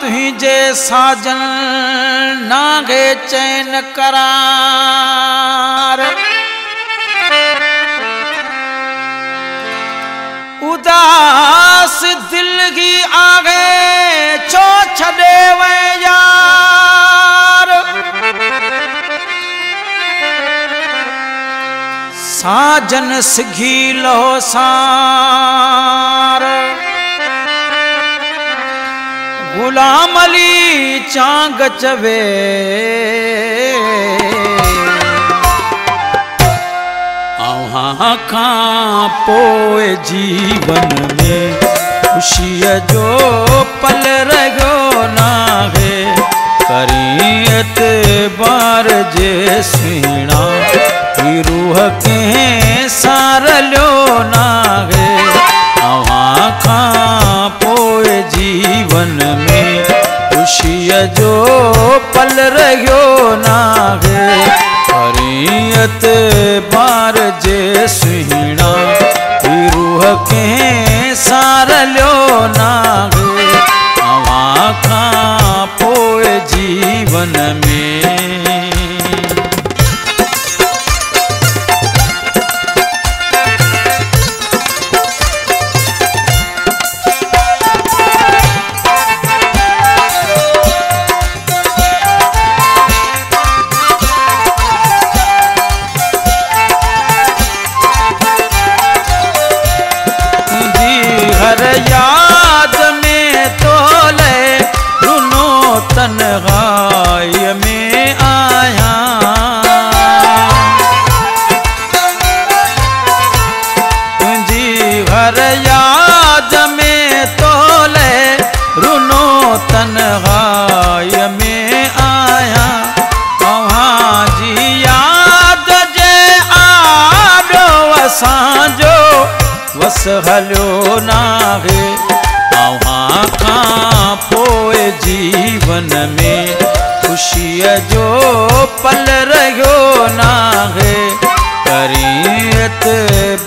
तुझे साजन नागे चैन करार। उदास दिल की आगे चो छे यार। साजन सिघी लो सार। गुलाम अली चांग चवे अव्हां खां पोइ जीवन में। ख़ुशीअ जो पल रहियो नाहे करियत बार जे सुहिणा ही रूह कंहिं सारलियो नाहे जो पल रहियो नागे हरियत बार जे सुहिणा रूह के सार सारलियो नागे अव्हां खां पोइ जीवन में वस हलियो नाहे अव्हां खां जीवन में। ख़ुशीअ जो पल रहियो नाहे करियत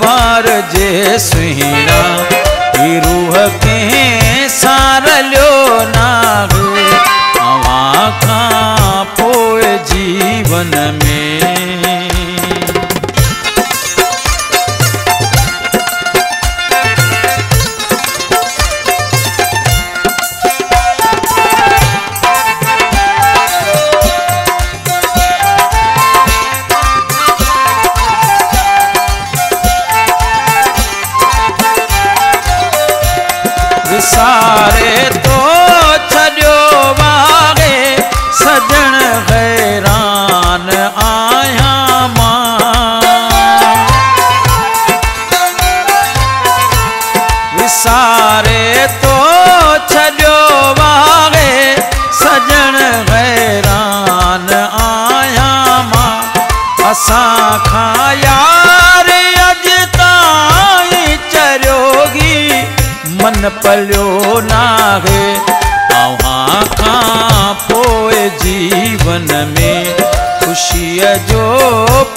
बार जे ही खां जीवन में। विसारे तो छॾियो वागे सजण हैरान आहियाँ माँ। असां खां यार अॼु ताईं मन पलियो नाहे। पोइ जीवन में ख़ुशीअ जो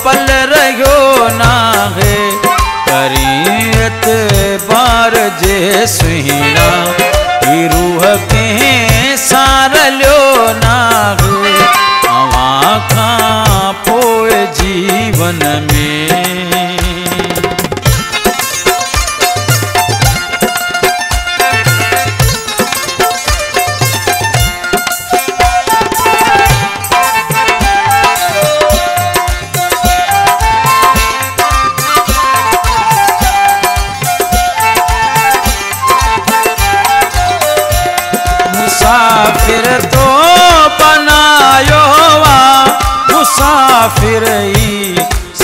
पल रहियो नाहे। करियत बार जे सुहिणा रूह के सार लो नाग। अव्हां का पोइ जीवन में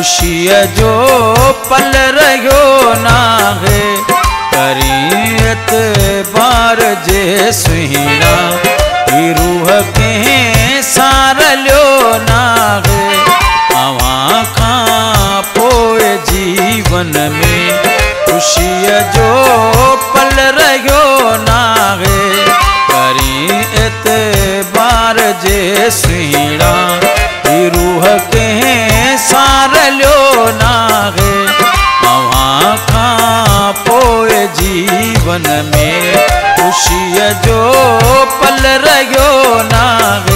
ख़ुशीअ जो पल रहियो नाहे। करियत बार जे सुहिणा रूह के सार लियो नागे अवां खां पोइ जीवन में ख़ुशीअ जो पल रहियो नागे करी एतबार जे सुहिणा जो पल रहियो नागे